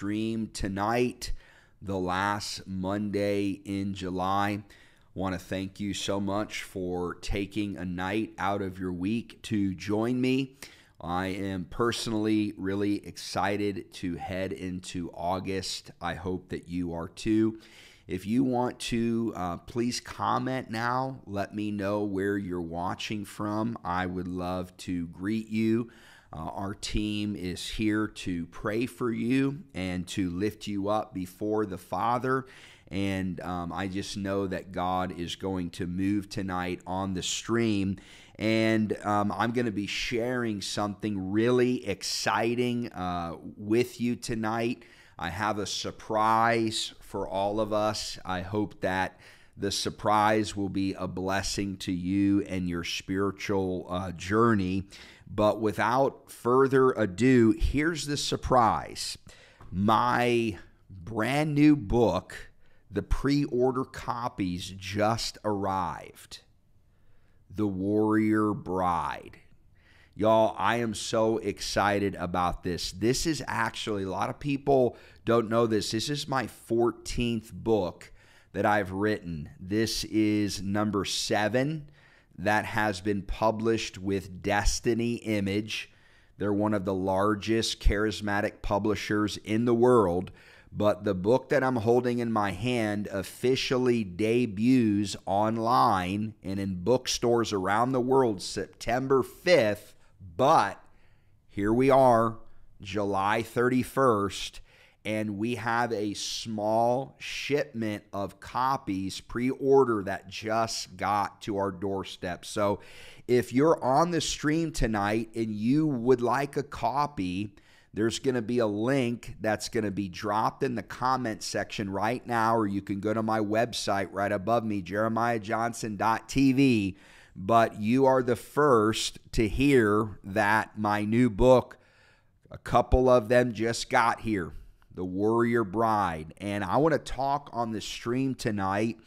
stream tonight, the last Monday in July. Want to thank you so much for taking a night out of your week to join me. I am personally really excited to head into August. I hope that you are too. If you want to, uh, please comment now. Let me know where you're watching from. I would love to greet you. Uh, our team is here to pray for you and to lift you up before the Father. And um, I just know that God is going to move tonight on the stream. And um, I'm going to be sharing something really exciting uh, with you tonight. I have a surprise for all of us. I hope that the surprise will be a blessing to you and your spiritual uh, journey. But without further ado, here's the surprise my brand new book, the pre order copies just arrived. The Warrior Bride. Y'all, I am so excited about this. This is actually, a lot of people don't know this. This is my 14th book that I've written. This is number seven that has been published with Destiny Image. They're one of the largest charismatic publishers in the world. But the book that I'm holding in my hand officially debuts online and in bookstores around the world September 5th but here we are, July 31st, and we have a small shipment of copies pre order that just got to our doorstep. So if you're on the stream tonight and you would like a copy, there's going to be a link that's going to be dropped in the comment section right now, or you can go to my website right above me, jeremiahjohnson.tv but you are the first to hear that my new book, a couple of them just got here The Warrior Bride. And I want to talk on the stream tonight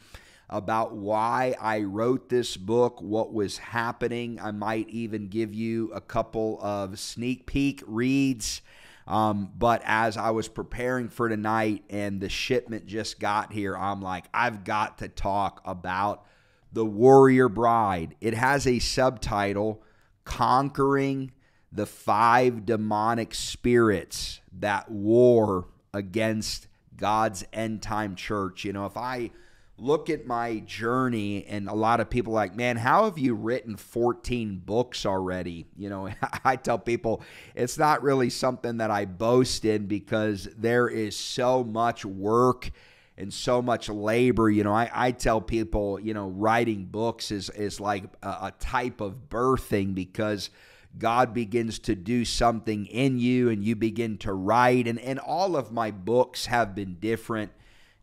about why I wrote this book, what was happening. I might even give you a couple of sneak peek reads. Um, but as I was preparing for tonight and the shipment just got here, I'm like, I've got to talk about the Warrior Bride. It has a subtitle Conquering the Five Demonic Spirits That War Against God's End Time Church. You know, if I look at my journey and a lot of people like man how have you written 14 books already you know i tell people it's not really something that i boast in because there is so much work and so much labor. You know, I, I tell people, you know, writing books is is like a, a type of birthing because God begins to do something in you and you begin to write. And, and all of my books have been different.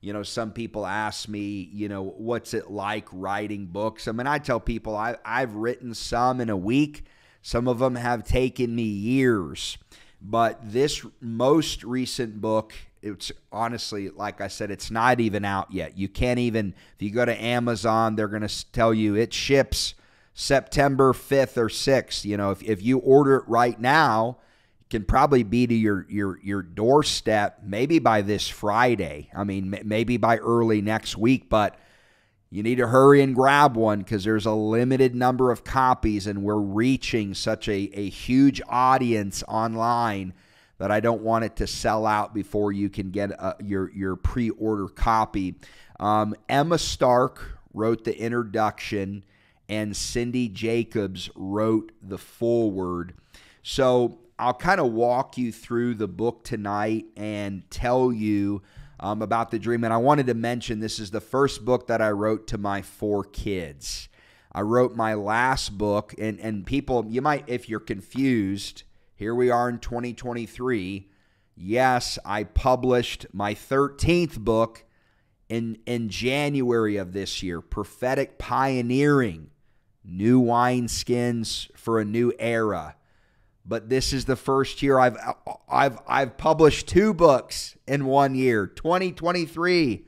You know, some people ask me, you know, what's it like writing books? I mean, I tell people I, I've written some in a week, some of them have taken me years. But this most recent book it's honestly like I said, it's not even out yet. You can't even if you go to Amazon, they're going to tell you it ships September 5th or 6th. You know, if, if you order it right now, it can probably be to your your your doorstep maybe by this Friday. I mean, maybe by early next week, but you need to hurry and grab one because there's a limited number of copies and we're reaching such a, a huge audience online that I don't want it to sell out before you can get a, your your pre-order copy. Um, Emma Stark wrote the introduction, and Cindy Jacobs wrote the foreword. So I'll kind of walk you through the book tonight and tell you um, about the dream. And I wanted to mention this is the first book that I wrote to my four kids. I wrote my last book, and and people, you might, if you're confused here we are in 2023. Yes, I published my 13th book in, in January of this year Prophetic Pioneering New Wineskins for a New Era. But this is the first year I've, I've, I've published two books in one year 2023.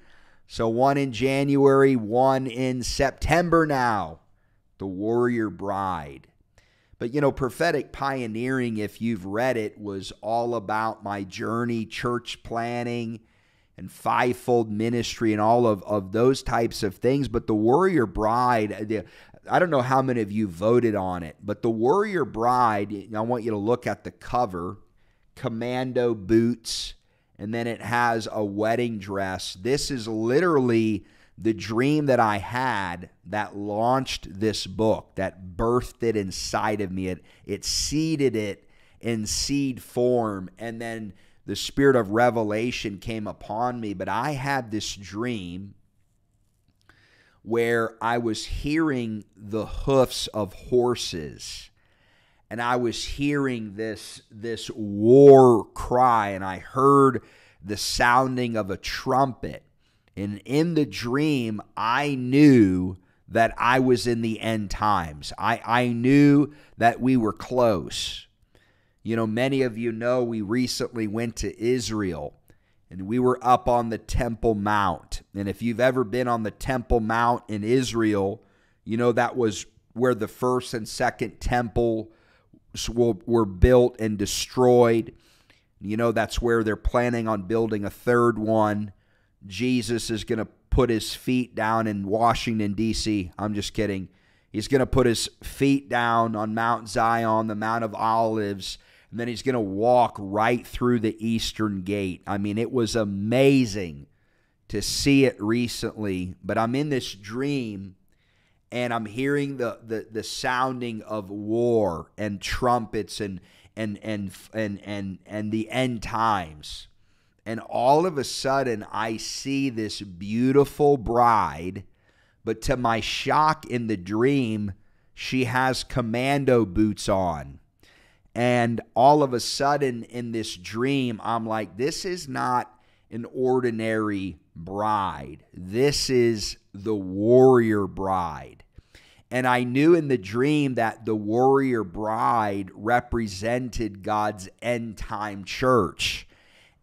So one in January, one in September now. The Warrior Bride. But you know, prophetic pioneering, if you've read it, was all about my journey, church planning, and fivefold ministry, and all of, of those types of things. But the Warrior Bride, I don't know how many of you voted on it, but the Warrior Bride, I want you to look at the cover commando boots, and then it has a wedding dress. This is literally the dream that I had that launched this book, that birthed it inside of me. It, it seeded it in seed form. And then the spirit of revelation came upon me. But I had this dream where I was hearing the hoofs of horses and I was hearing this this war cry and I heard the sounding of a trumpet and in the dream, I knew that I was in the end times. I, I knew that we were close. You know, many of you know we recently went to Israel and we were up on the Temple Mount. And if you've ever been on the Temple Mount in Israel, you know that was where the first and second temple were built and destroyed. You know, that's where they're planning on building a third one. Jesus is going to put his feet down in Washington, D.C. I'm just kidding. He's going to put his feet down on Mount Zion, the Mount of Olives, and then he's going to walk right through the eastern gate. I mean, it was amazing to see it recently, but I'm in this dream and I'm hearing the, the, the sounding of war and trumpets and and and and and and the end times. And all of a sudden, I see this beautiful bride, but to my shock in the dream, she has commando boots on. And all of a sudden, in this dream, I'm like, this is not an ordinary bride. This is the warrior bride. And I knew in the dream that the warrior bride represented God's end time church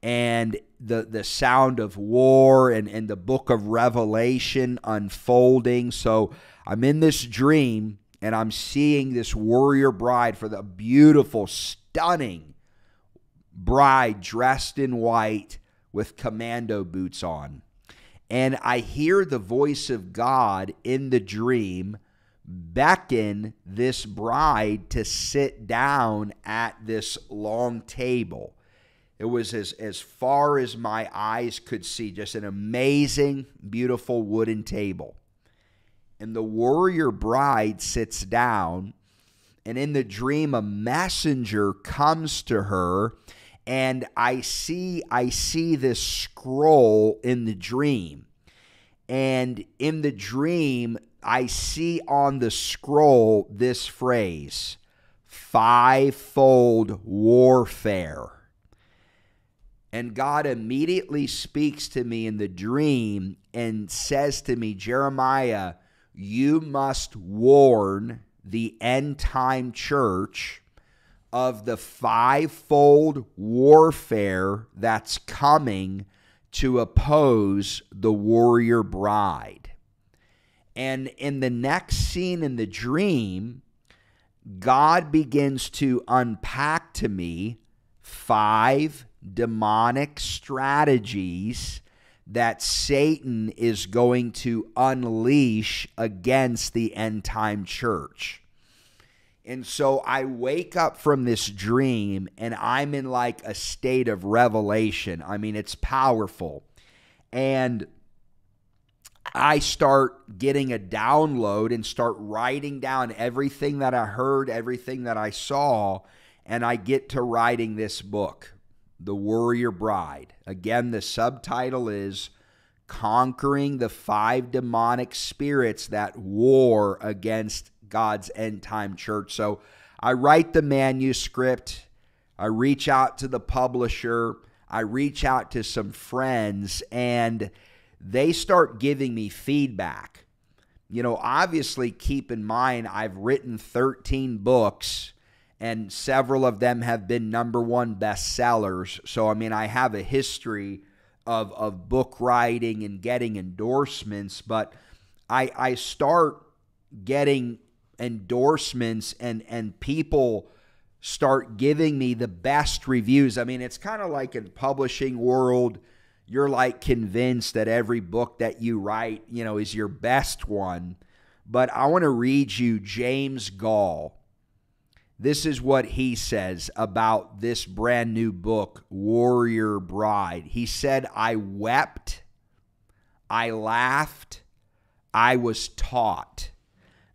and the the sound of war and, and the book of Revelation unfolding. So I'm in this dream and I'm seeing this warrior bride for the beautiful, stunning bride dressed in white with commando boots on. And I hear the voice of God in the dream beckon this bride to sit down at this long table. It was as, as far as my eyes could see, just an amazing, beautiful wooden table. And the warrior bride sits down, and in the dream, a messenger comes to her, and I see I see this scroll in the dream. And in the dream, I see on the scroll this phrase fivefold warfare. And God immediately speaks to me in the dream and says to me, Jeremiah, you must warn the end time church of the fivefold warfare that's coming to oppose the warrior bride. And in the next scene in the dream, God begins to unpack to me five demonic strategies that Satan is going to unleash against the end time church. And so I wake up from this dream and I'm in like a state of revelation. I mean, it's powerful. And I start getting a download and start writing down everything that I heard, everything that I saw, and I get to writing this book. The Warrior Bride. Again, the subtitle is Conquering the Five Demonic Spirits That War Against God's End Time Church. So I write the manuscript, I reach out to the publisher, I reach out to some friends, and they start giving me feedback. You know, obviously, keep in mind, I've written 13 books and several of them have been number one bestsellers. So, I mean, I have a history of, of book writing and getting endorsements, but I, I start getting endorsements and and people start giving me the best reviews. I mean, it's kind of like in publishing world, you're like convinced that every book that you write, you know, is your best one. But I want to read you James Goll. This is what he says about this brand new book, Warrior Bride. He said, I wept, I laughed, I was taught.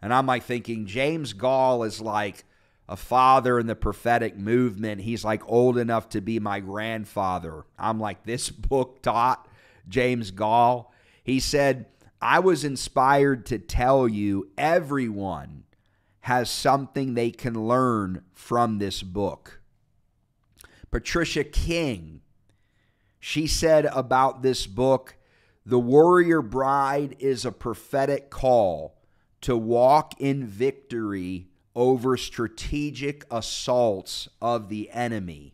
And I'm like thinking, James Goll is like, a father in the prophetic movement. He's like old enough to be my grandfather. I'm like, this book taught James Goll. He said, I was inspired to tell you everyone has something they can learn from this book. Patricia King, she said about this book, The Warrior Bride is a prophetic call to walk in victory over strategic assaults of the enemy.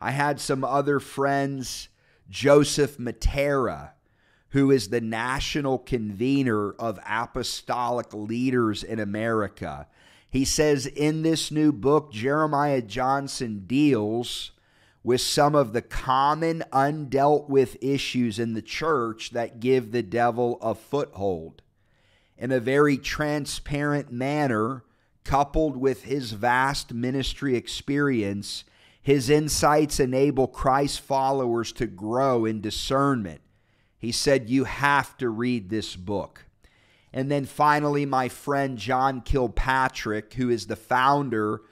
I had some other friends, Joseph Mattera, who is the national convener of apostolic leaders in America. He says in this new book, Jeremiah Johnson deals with some of the common undealt with issues in the church that give the devil a foothold. In a very transparent manner, coupled with his vast ministry experience, his insights enable Christ followers to grow in discernment. He said, You have to read this book. And then finally, my friend John Kilpatrick, who is the founder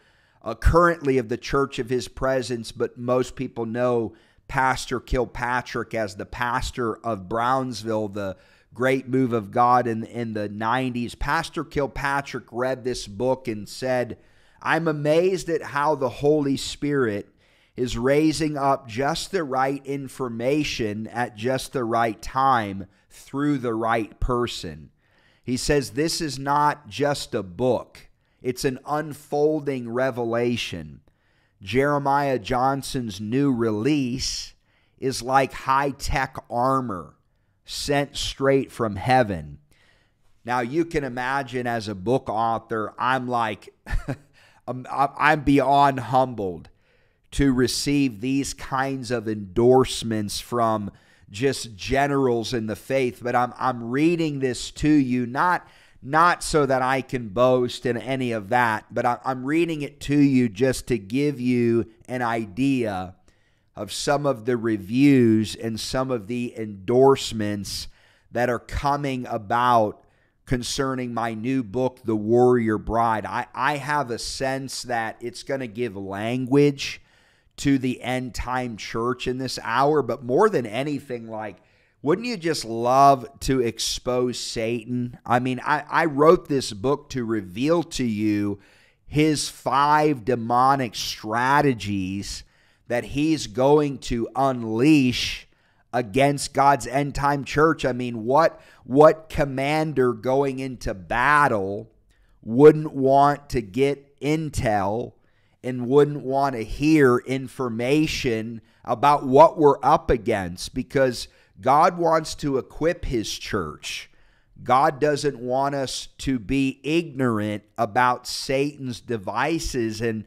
uh, currently of the Church of His Presence, but most people know Pastor Kilpatrick as the pastor of Brownsville, the great move of God in, in the 90s. Pastor Kilpatrick read this book and said, I'm amazed at how the Holy Spirit is raising up just the right information at just the right time through the right person. He says this is not just a book, it's an unfolding revelation. Jeremiah Johnson's new release is like high tech armor sent straight from heaven. Now, you can imagine as a book author, I'm like, I'm beyond humbled to receive these kinds of endorsements from just generals in the faith. But I'm, I'm reading this to you, not, not so that I can boast in any of that, but I'm reading it to you just to give you an idea of some of the reviews and some of the endorsements that are coming about concerning my new book, The Warrior Bride. I, I have a sense that it's going to give language to the end time church in this hour, but more than anything, like, wouldn't you just love to expose Satan? I mean, I, I wrote this book to reveal to you his five demonic strategies that he's going to unleash against God's end time church. I mean, what what commander going into battle wouldn't want to get intel and wouldn't want to hear information about what we're up against because God wants to equip his church. God doesn't want us to be ignorant about Satan's devices and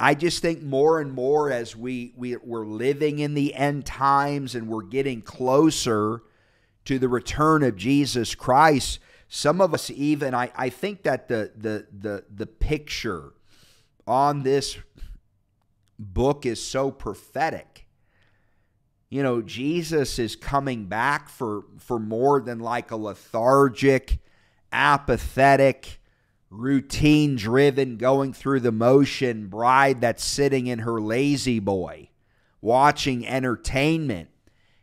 I just think more and more as we, we we're living in the end times and we're getting closer to the return of Jesus Christ, some of us even I, I think that the the the the picture on this book is so prophetic. You know, Jesus is coming back for for more than like a lethargic, apathetic, routine driven, going through the motion bride that's sitting in her lazy boy, watching entertainment.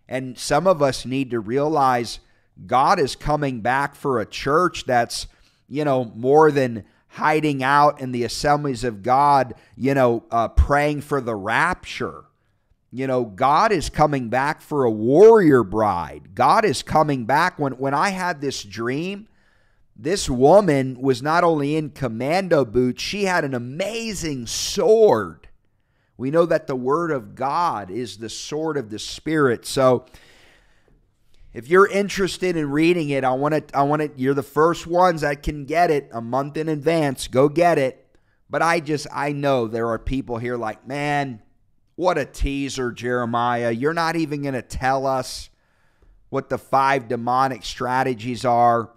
And some of us need to realize God is coming back for a church that's, you know, more than hiding out in the assemblies of God, you know, uh, praying for the rapture. You know, God is coming back for a warrior bride. God is coming back. When, when I had this dream, this woman was not only in commando boots, she had an amazing sword. We know that the word of God is the sword of the Spirit. So if you're interested in reading it, I want to I want to you're the first ones that can get it a month in advance. Go get it. But I just I know there are people here like, "Man, what a teaser, Jeremiah. You're not even going to tell us what the five demonic strategies are."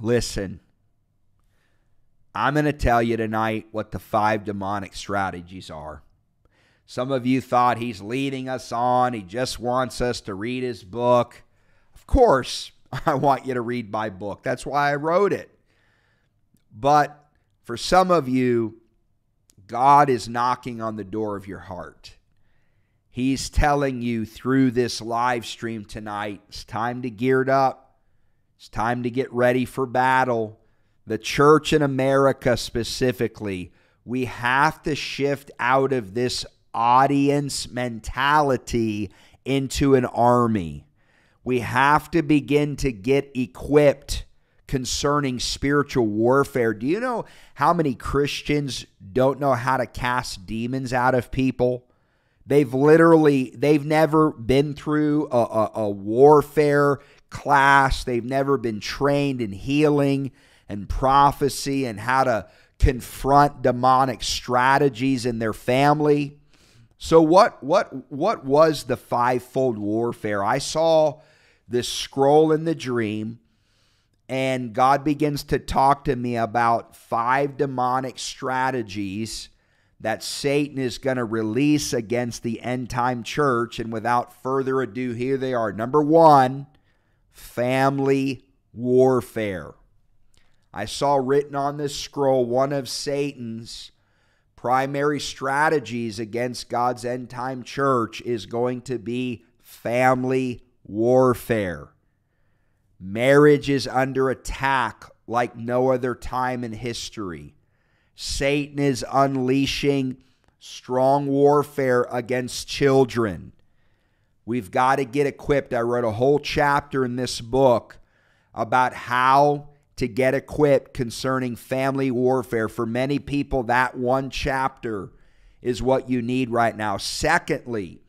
Listen. I'm going to tell you tonight what the five demonic strategies are. Some of you thought he's leading us on. He just wants us to read his book. Of course, I want you to read my book. That's why I wrote it. But for some of you, God is knocking on the door of your heart. He's telling you through this live stream tonight it's time to gear it up. It's time to get ready for battle. The church in America specifically, we have to shift out of this audience mentality into an army. We have to begin to get equipped concerning spiritual warfare. Do you know how many Christians don't know how to cast demons out of people? They've literally, they've never been through a, a, a warfare class. They've never been trained in healing and prophecy and how to confront demonic strategies in their family. So what what what was the fivefold warfare? I saw this scroll in the dream and God begins to talk to me about five demonic strategies that Satan is going to release against the end time church and without further ado here they are. Number 1, family warfare. I saw written on this scroll one of Satan's primary strategies against God's end time church is going to be family warfare. Marriage is under attack like no other time in history. Satan is unleashing strong warfare against children. We've got to get equipped. I wrote a whole chapter in this book about how to get equipped concerning family warfare. For many people, that one chapter is what you need right now. Secondly,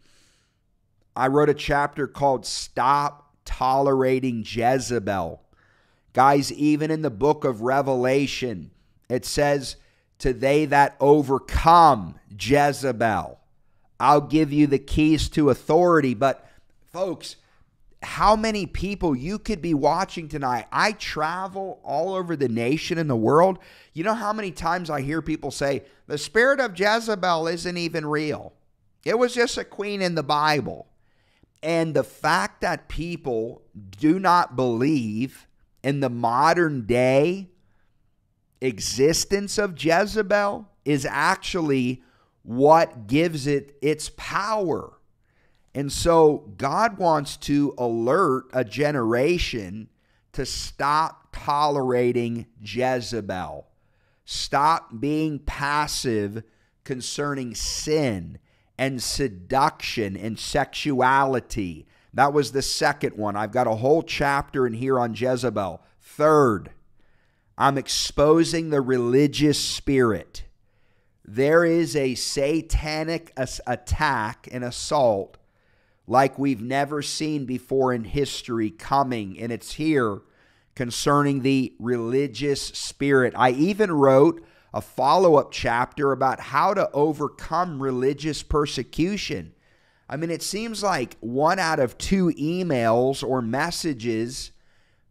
I wrote a chapter called Stop Tolerating Jezebel. Guys, even in the book of Revelation, it says, To they that overcome Jezebel, I'll give you the keys to authority. But, folks, how many people you could be watching tonight. I travel all over the nation and the world. You know how many times I hear people say, the spirit of Jezebel isn't even real. It was just a queen in the Bible. And the fact that people do not believe in the modern day existence of Jezebel is actually what gives it its power. And so God wants to alert a generation to stop tolerating Jezebel, stop being passive concerning sin and seduction and sexuality. That was the second one. I've got a whole chapter in here on Jezebel. Third, I'm exposing the religious spirit. There is a satanic attack and assault like we've never seen before in history coming, and it's here concerning the religious spirit. I even wrote a follow up chapter about how to overcome religious persecution. I mean, it seems like one out of two emails or messages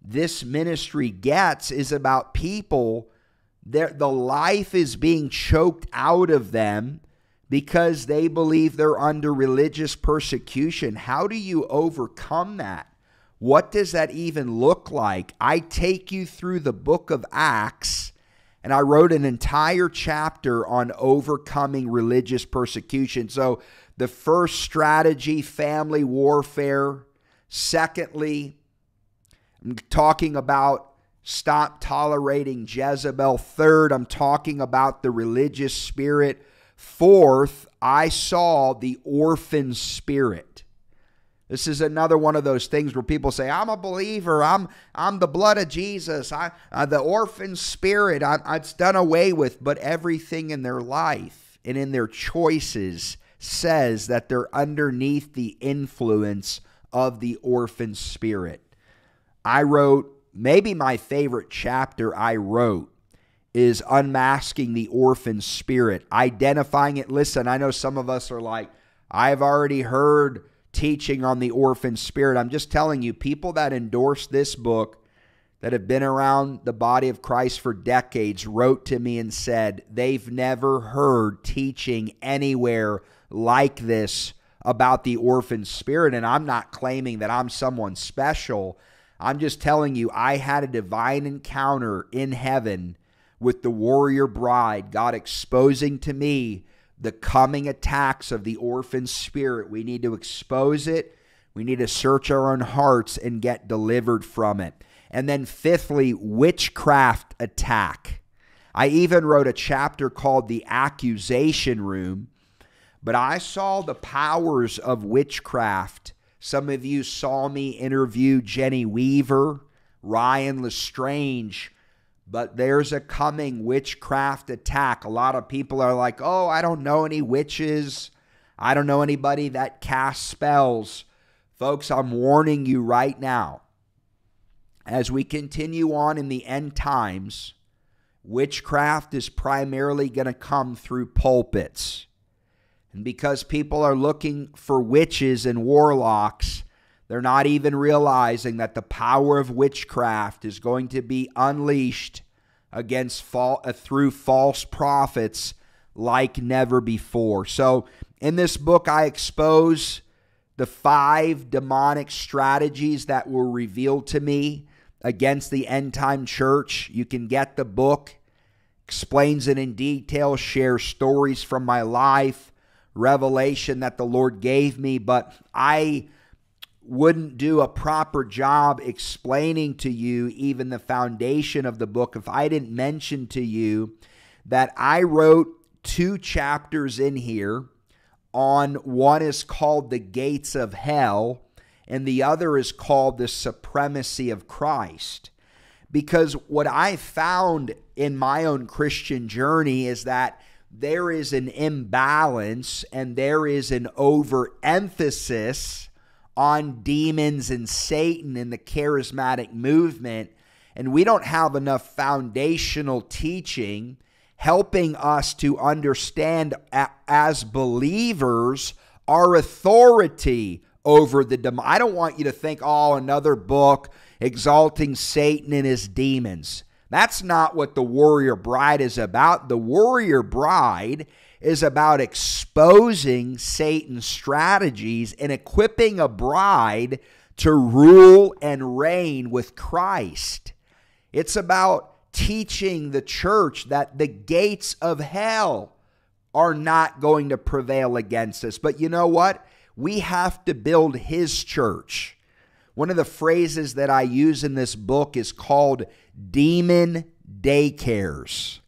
this ministry gets is about people that the life is being choked out of them because they believe they're under religious persecution. How do you overcome that? What does that even look like? I take you through the book of Acts, and I wrote an entire chapter on overcoming religious persecution. So, the first strategy, family warfare. Secondly, I'm talking about stop tolerating Jezebel. Third, I'm talking about the religious spirit. Fourth, I saw the orphan spirit. This is another one of those things where people say, "I'm a believer. I'm I'm the blood of Jesus. I uh, the orphan spirit. I, it's done away with." But everything in their life and in their choices says that they're underneath the influence of the orphan spirit. I wrote, maybe my favorite chapter I wrote is unmasking the orphan spirit, identifying it. Listen, I know some of us are like, I've already heard teaching on the orphan spirit. I'm just telling you, people that endorse this book that have been around the body of Christ for decades wrote to me and said they've never heard teaching anywhere like this about the orphan spirit. And I'm not claiming that I'm someone special. I'm just telling you, I had a divine encounter in heaven with the warrior bride, God exposing to me the coming attacks of the orphan spirit. We need to expose it. We need to search our own hearts and get delivered from it. And then, fifthly, witchcraft attack. I even wrote a chapter called The Accusation Room, but I saw the powers of witchcraft. Some of you saw me interview Jenny Weaver, Ryan Lestrange but there's a coming witchcraft attack. A lot of people are like, oh, I don't know any witches. I don't know anybody that casts spells. Folks, I'm warning you right now. As we continue on in the end times, witchcraft is primarily going to come through pulpits. And because people are looking for witches and warlocks, they're not even realizing that the power of witchcraft is going to be unleashed against uh, through false prophets like never before. So, in this book, I expose the five demonic strategies that were revealed to me against the end time church. You can get the book, explains it in detail, shares stories from my life, revelation that the Lord gave me. But I wouldn't do a proper job explaining to you even the foundation of the book. If I didn't mention to you that I wrote two chapters in here on one is called the gates of hell and the other is called the supremacy of Christ. Because what I found in my own Christian journey is that there is an imbalance and there is an overemphasis on demons and Satan in the charismatic movement, and we don't have enough foundational teaching helping us to understand as believers our authority over the demon. I don't want you to think, oh, another book exalting Satan and his demons. That's not what the warrior bride is about. The warrior bride is about exposing Satan's strategies and equipping a bride to rule and reign with Christ. It's about teaching the church that the gates of hell are not going to prevail against us. But you know what? We have to build his church. One of the phrases that I use in this book is called demon daycares.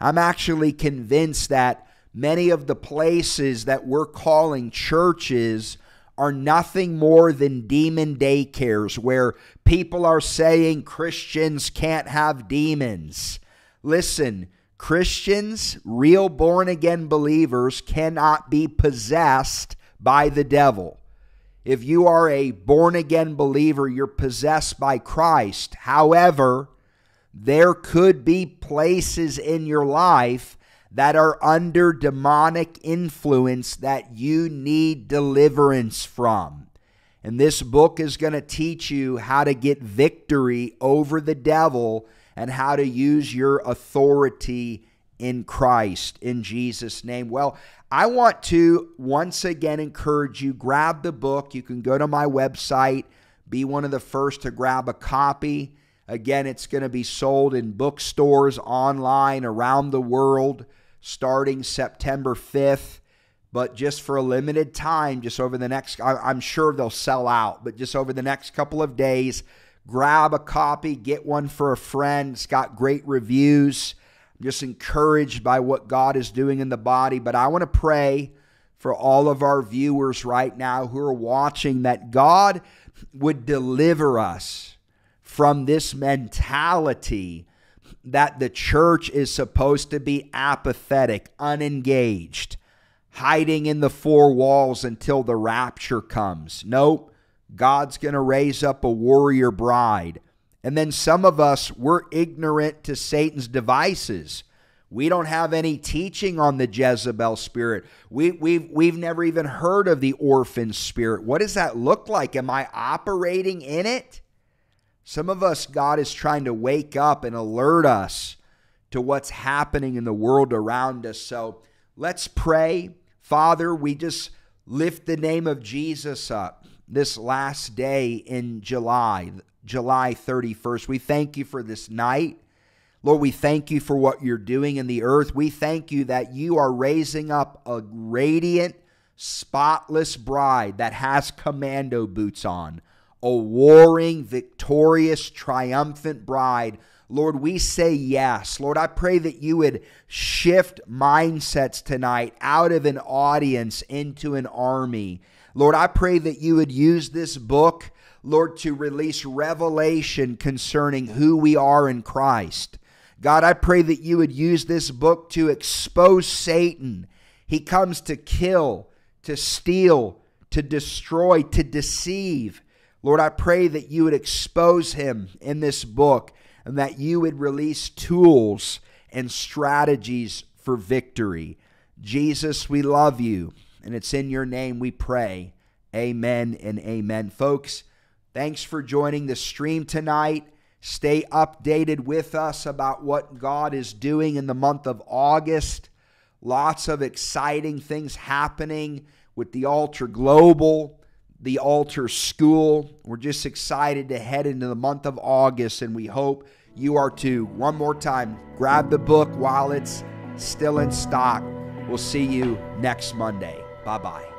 I'm actually convinced that many of the places that we're calling churches are nothing more than demon daycares where people are saying Christians can't have demons. Listen, Christians, real born again believers, cannot be possessed by the devil. If you are a born again believer, you're possessed by Christ. However, there could be places in your life that are under demonic influence that you need deliverance from. And this book is going to teach you how to get victory over the devil and how to use your authority in Christ in Jesus' name. Well, I want to once again encourage you grab the book. You can go to my website, be one of the first to grab a copy. Again, it's going to be sold in bookstores online around the world starting September 5th. But just for a limited time, just over the next, I'm sure they'll sell out, but just over the next couple of days, grab a copy, get one for a friend. It's got great reviews. I'm just encouraged by what God is doing in the body. But I want to pray for all of our viewers right now who are watching that God would deliver us from this mentality that the church is supposed to be apathetic, unengaged, hiding in the four walls until the rapture comes. Nope. God's going to raise up a warrior bride. And then some of us, we're ignorant to Satan's devices. We don't have any teaching on the Jezebel spirit. We, we've, we've never even heard of the orphan spirit. What does that look like? Am I operating in it? Some of us, God is trying to wake up and alert us to what's happening in the world around us. So let's pray. Father, we just lift the name of Jesus up this last day in July, July 31st. We thank you for this night. Lord, we thank you for what you're doing in the earth. We thank you that you are raising up a radiant, spotless bride that has commando boots on, a warring, victorious, triumphant bride. Lord, we say yes. Lord, I pray that you would shift mindsets tonight out of an audience into an army. Lord, I pray that you would use this book, Lord, to release revelation concerning who we are in Christ. God, I pray that you would use this book to expose Satan. He comes to kill, to steal, to destroy, to deceive. Lord, I pray that you would expose him in this book and that you would release tools and strategies for victory. Jesus, we love you, and it's in your name we pray. Amen and amen. Folks, thanks for joining the stream tonight. Stay updated with us about what God is doing in the month of August. Lots of exciting things happening with the Altar Global, the Altar School. We're just excited to head into the month of August, and we hope you are too. One more time, grab the book while it's still in stock. We'll see you next Monday. Bye bye.